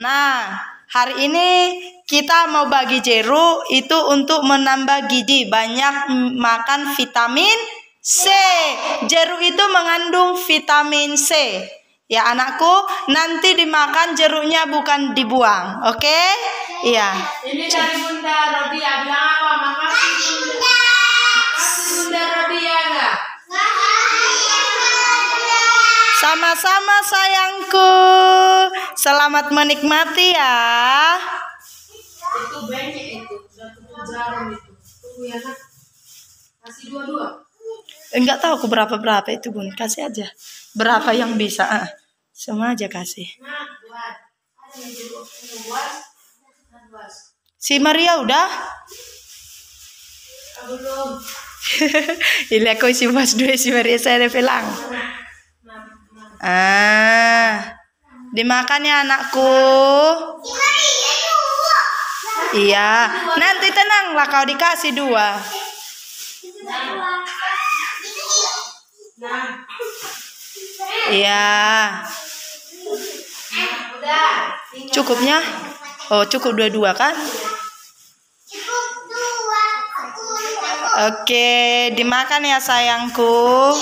Nah, hari ini kita mau bagi jeruk itu untuk menambah gizi, banyak makan vitamin C. Jeruk itu mengandung vitamin C. Ya anakku, nanti dimakan jeruknya bukan dibuang, oke? Okay? Iya. Ini dari Bunda Rodia Sama-sama sayangku. Selamat menikmati ya. Itu banyak itu. Udah tutup jarum itu. Tunggu ya nak. Kasih dua-dua. Enggak tahu aku berapa berapa itu bun. Kasih aja. Berapa yang bisa. Ah. Semua aja kasih. Nah. Si Maria udah? Ah, belum. Ini aku isi mas dua si Maria saya ada bilang. Ah. Dimakan ya anakku. Iya. Nanti tenanglah kau dikasih dua. Iya. Cukupnya? Oh, cukup dua-dua kan? Oke, dimakan ya sayangku.